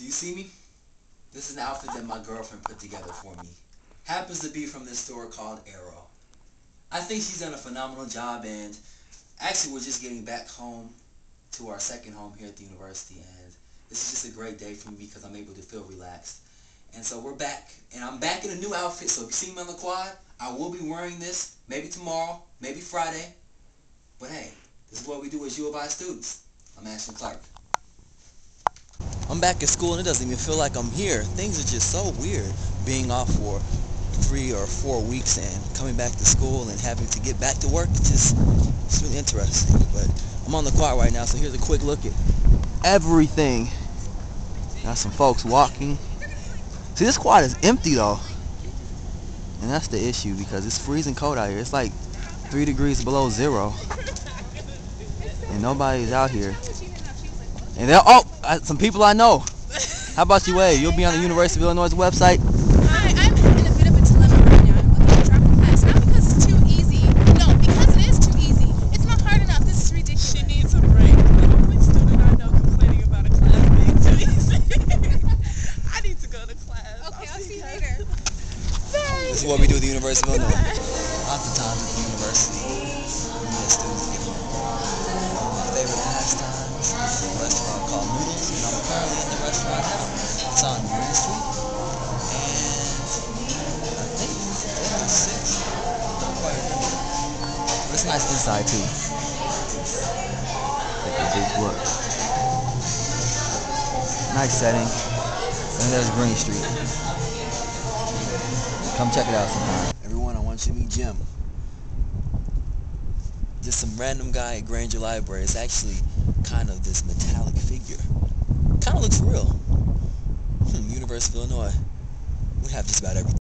Do you see me? This is an outfit that my girlfriend put together for me. Happens to be from this store called Arrow. I think she's done a phenomenal job and actually we're just getting back home to our second home here at the university and this is just a great day for me because I'm able to feel relaxed. And so we're back and I'm back in a new outfit so if you see me on the quad, I will be wearing this maybe tomorrow, maybe Friday. But hey, this is what we do as U of I students. I'm Ashton Clark. I'm back at school and it doesn't even feel like I'm here. Things are just so weird being off for three or four weeks and coming back to school and having to get back to work. It's just it's really interesting. But I'm on the quad right now, so here's a quick look at everything. Got some folks walking. See, this quad is empty though. And that's the issue because it's freezing cold out here. It's like three degrees below zero. And nobody's out here. And there, oh, some people I know. How about you, Wade? You'll be on the University of Illinois website. I, I'm having a bit of a dilemma right now. I'm looking to drop a class, not because it's too easy. No, because it is too easy. It's not hard enough. This is ridiculous. She needs a break. The only student I know complaining about a class being too easy. I need to go to class. Okay, I'll see you later. This is what we do at the University of Illinois. Lots of times at the university, nice inside too. Like a big book. Nice setting. And there's Green Street. Come check it out sometime. Everyone, I want you to meet Jim. Just some random guy at Grainger Library. It's actually kind of this metallic figure. Kind of looks real. Hmm, University of Illinois. We have just about everything.